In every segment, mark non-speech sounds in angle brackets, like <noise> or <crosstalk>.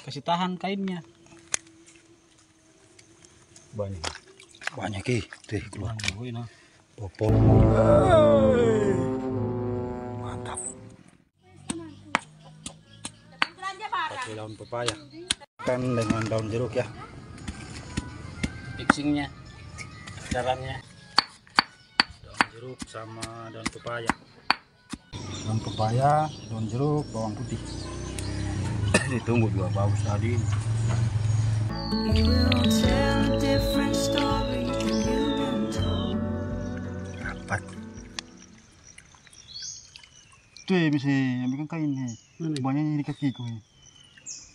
kasih tahan kainnya. Banyak. Banyak eh. Tuh keluar. Nah. popol. Mantap. Pakai daun pepaya. Kan dengan daun jeruk ya. Fixingnya caranya daun jeruk sama daun pepaya. Daun pepaya daun jeruk bawang putih ditunggu juga bagus tadi rapat tuh ya bisa ambilkan kain nih banyaknya di kakiku nih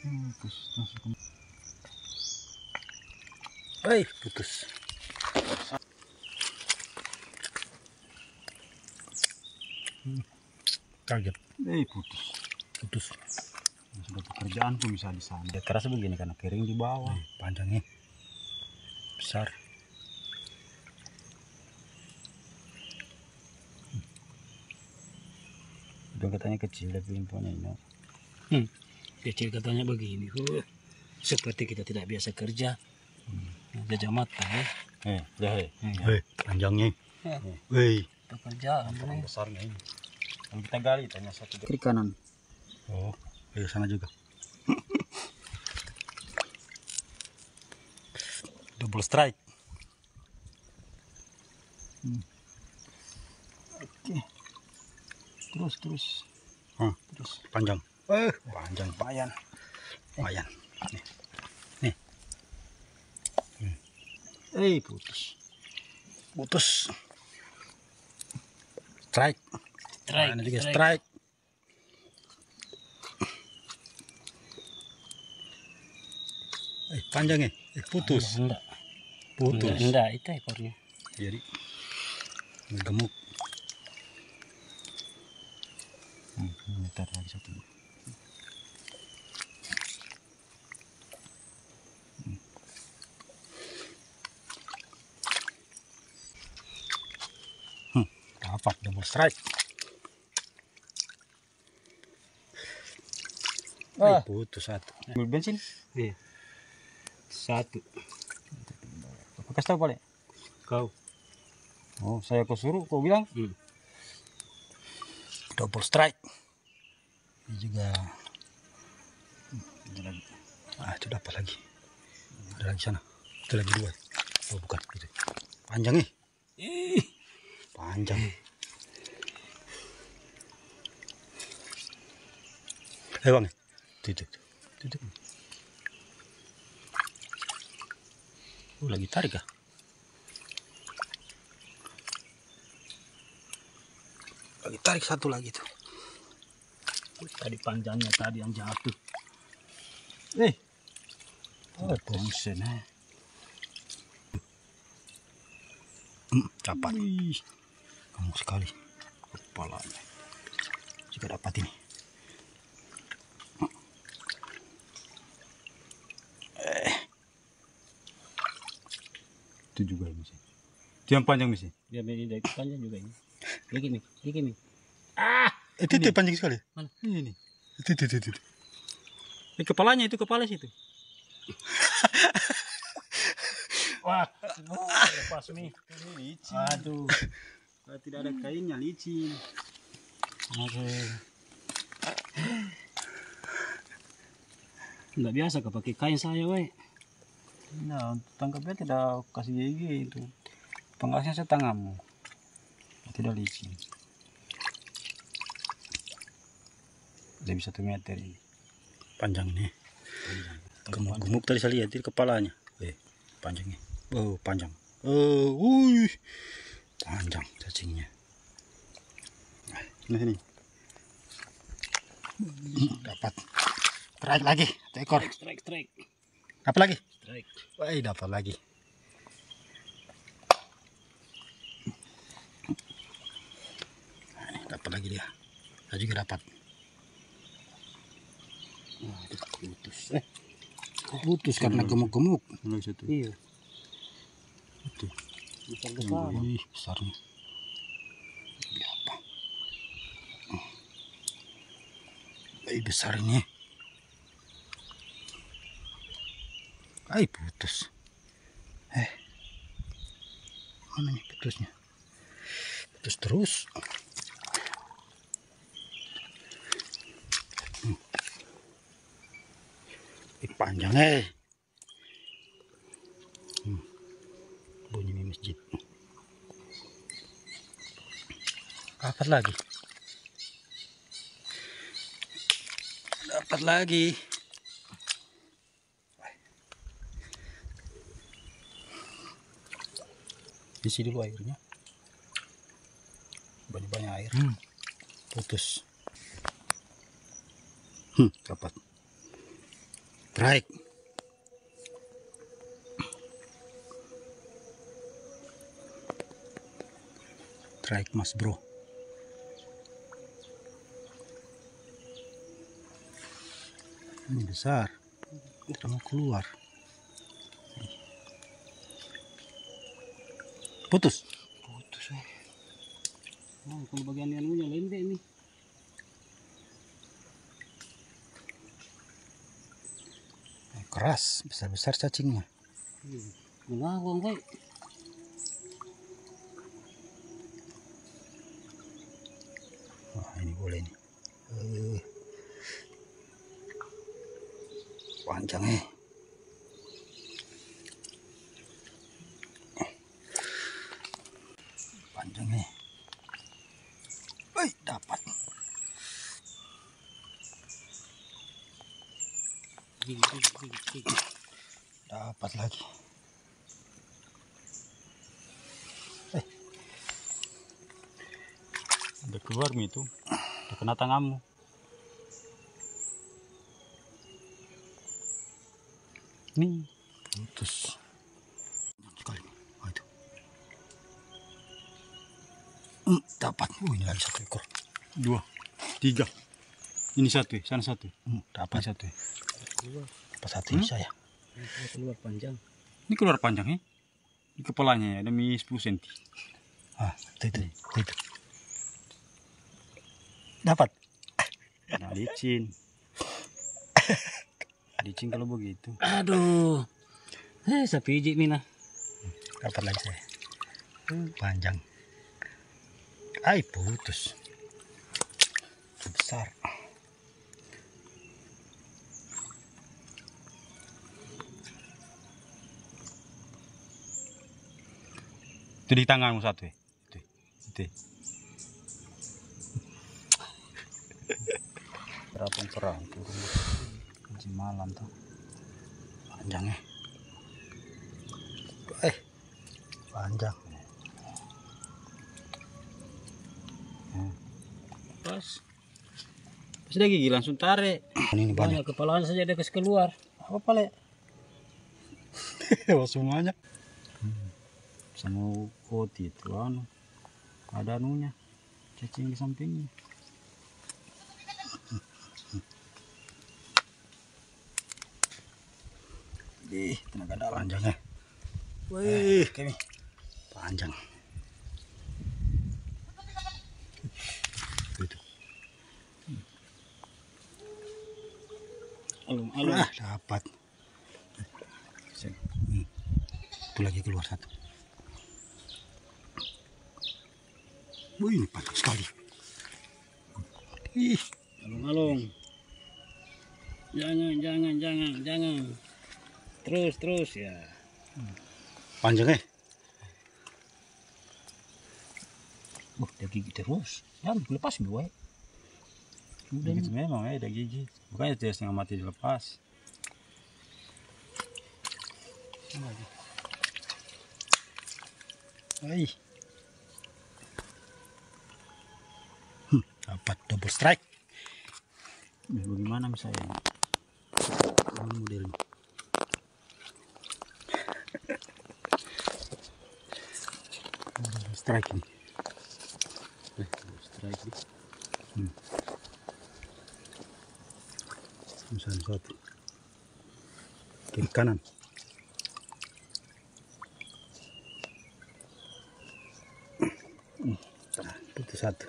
Hmm, terus masuk Hei, putus. Hmm, Kaget. Eh, putus. Putus. Sudah pekerjaan pun bisa di sana. Ya, kerasa begini karena kering di bawah. panjangnya besar. Itu katanya kecil tapi infonya ini. hmm. kecil katanya begini huh. seperti kita tidak biasa kerja hmm. jajah mata ya Eh, ya, eh. Eh, panjangnya. Ya. Weh, pekerjaan besarnya ini. Kalau kita gali tanya satu kiri kanan. Oh, ke sana juga. Double strike. Hmm. Oke. Terus terus. Hmm, terus panjang. Eh, panjang payan. Payan. Nih. Nih. Hmm. Eh, putus. Putus. Strike. strike, Nah, ini juga strike. strike. Eh, panjang ya? Eh, putus. enggak Putus. enggak, enggak itu ekornya Jadi gemuk. Hmm, ini tar lagi satu. Hmm. Hmm, dapat double strike. Ah, putus satu. Ambil bensin. iya satu kasih tahu balik? kau Oh, saya kau suruh, kau bilang hmm. double strike. Ini juga ini lagi. Ah, itu dapat lagi. Ada lagi sana. Itu lagi dua. Oh, bukan itu. Panjang nih. Ih, Panjang. Eh, Bang. Itu, itu, Oh, lagi tarik ah. Lagi tarik satu lagi tuh. tadi panjangnya tadi yang jatuh Eh. Oh, bosen eh. Hmm, dapat. Gemuk sekali kepalanya. Jika dapat ini. Itu juga misi. Yang panjang misi. dia beda dari panjang juga ini begini begini Itu itu panjang sekali. Mana? Ini. Itu itu itu. itu. ini kepalanya itu kepala situ <laughs> wah oh, lepas nih Ini licin. aduh Kalau tidak ada kainnya licin. Oke. Nggak biasa kau pakai kain saya, weh. Nah, untuk tangkapnya tidak kasih gigi itu. Pengasnya setengahmu. Tidak licin. Lebih satu meter ini. Panjang nih. Gemuk-gemuk tadi saya lihat di kepalanya. Eh, panjangnya. Oh, panjang. Oh, wuih. Panjang cacingnya. Nah, sini. Dapat. Terakhir lagi, satu ekor. Strike, strike, Apa lagi? Strike. Wah, dapat lagi. Nah, ini dapat lagi dia. Saya juga dapat. Nah, itu putus. Eh, Putus karena gemuk-gemuk. Lagi satu. iya. Itu. Besar besar. Wih, besarnya. Ini apa? Hmm. Wih, besar ini. Ay putus. Eh. Mana nih putusnya? Putus terus. Hmm. Ih, panjang eh. Hmm. Bunyi masjid. Dapat lagi. Dapat lagi. Isi dulu airnya. Banyak-banyak air. Putus. Hmm, dapat. Strike strike mas bro. Ini besar. Mau keluar putus Putus eh. Nah, kalau bagian anunya lembek nih. Eh, keras besar-besar cacingnya Ngawang kok. Wah ini boleh nih. Eh. Panjang eh. Panjang eh. Wih, dapat. Gigi, gigi, gigi, gigi. Dapat lagi. Eh. Udah keluar Mi itu. Udah kena tanganmu. Nih, putus. Banyak sekali. Oh, itu. Hmm, dapat. Oh, ini lagi satu ekor. Dua, tiga. Ini satu, sana satu. Hmm, dapat satu. Keluar, Dapat satu ini saya. Ini keluar panjang. Ini keluar panjang ya. Di kepalanya ya, demi 10 cm. Ah, itu itu, itu. Itu. Dapat. Nah, licin. licin kalau begitu. Aduh. Eh, sapiji mina. Dapat lagi saya. Panjang. Ay, putus. Besar. Itu di tanganmu satu ya? Itu. Itu. Berapa perang turun. Masih malam tuh. Panjang ya. Eh. Panjang. Pas. Pas dia gigi langsung tarik. Ini banyak. Banyak kepalanya saja dia kasih keluar. Apa pale? Wah, <laughs> semuanya. Sama koti itu anu. Ada anunya. Cacing di sampingnya. Ih, tenaga dalam. Panjangnya. Wih, kami. Panjang. Itu. Alum, alum. Ah, dapat. Hmm. Itu lagi keluar satu. Wih, ini panjang sekali. Ih, Alung, alung. Jangan, jangan, jangan, jangan. Terus, terus ya. panjang eh. Oh, dia gigi terus. Ya, lepas dua. Udah gitu memang ya, ada gigi. Bukannya dia setengah mati dilepas. Hai. Hmm, dapat double strike. Bagaimana misalnya? Ini modelnya. Double strike. Misalnya satu. Kiri kanan. Itu satu.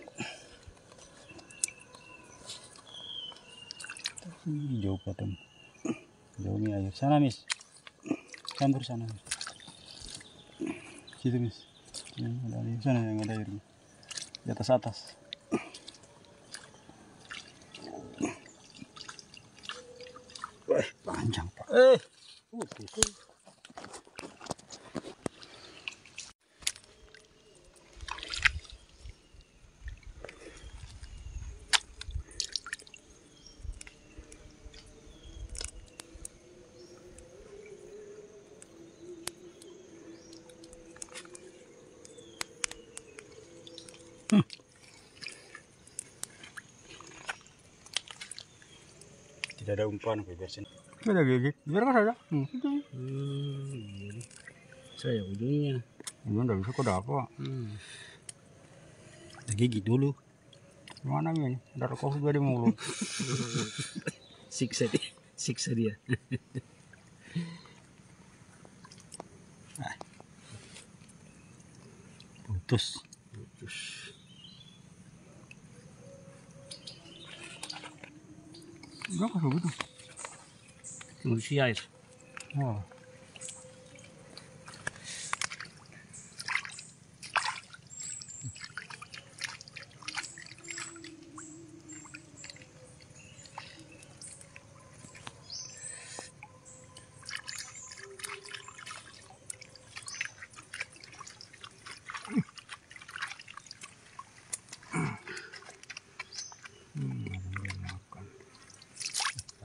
Jauh padam. Jauh nih air sana mis. campur sana situ mis yang ada di sana yang ada airnya di atas atas panjang pak eh tidak ada umpan biar sini ada gigit biar kan ada hmm, Hmm. Saya ujungnya. ini udah bisa kok apa Hmm. ada gigit dulu mana ini ada rokok juga di mulut <laughs> Siksa dia. Siksa dia. <laughs> putus enggak kok begitu Manusia air. oh.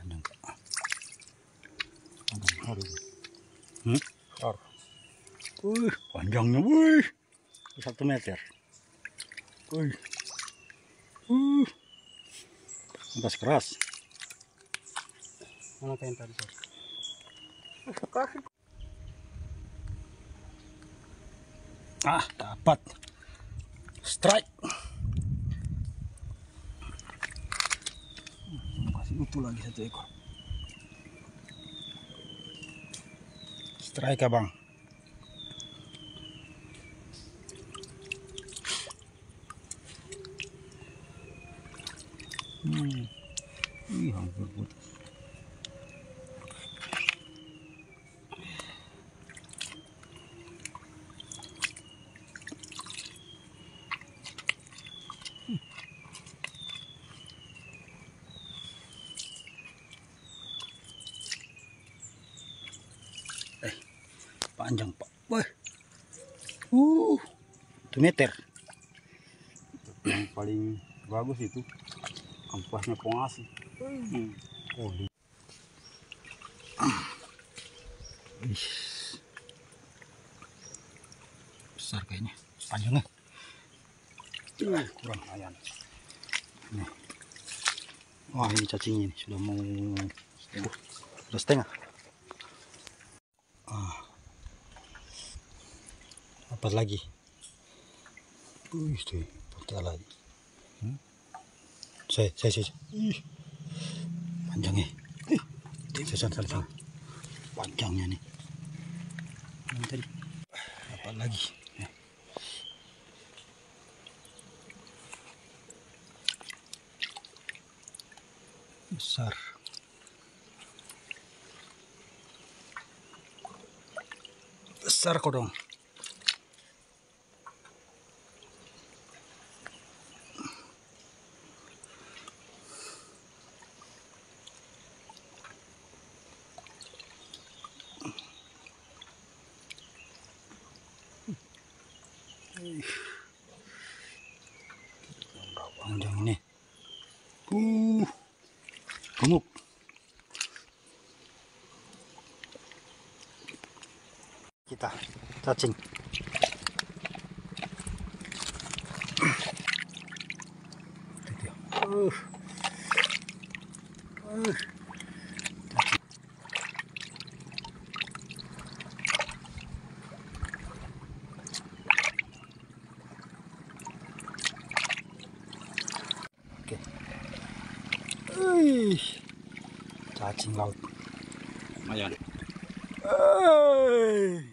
panjang pak panjang harus hmm? Har. Wih, panjangnya wih satu meter wih uh. atas keras Mana kain tadi? Ah dapat strike. Kasih utuh lagi satu ekor strike abang Ih, hampir putus panjang pak. Wah. Uh 1 meter. Yang paling bagus itu kampasnya pengasi hmm. oh besar kayaknya. Panjangnya uh, kurang lumayan nih. Wah ini cacingnya nih sudah mau uh, sudah setengah. Ah. Apa lagi. Wih, tuh, putih lagi. Saya, saya, saya. Ih, panjangnya. Ih, saya, saya, saya. Panjangnya nih. Tadi. Apa lagi? Ya. Besar. Besar kok panjang ini uh gemuk kita cacing Itu dia. uh. Uh. Oke. Wih. Cacing laut. Lumayan. Mantap.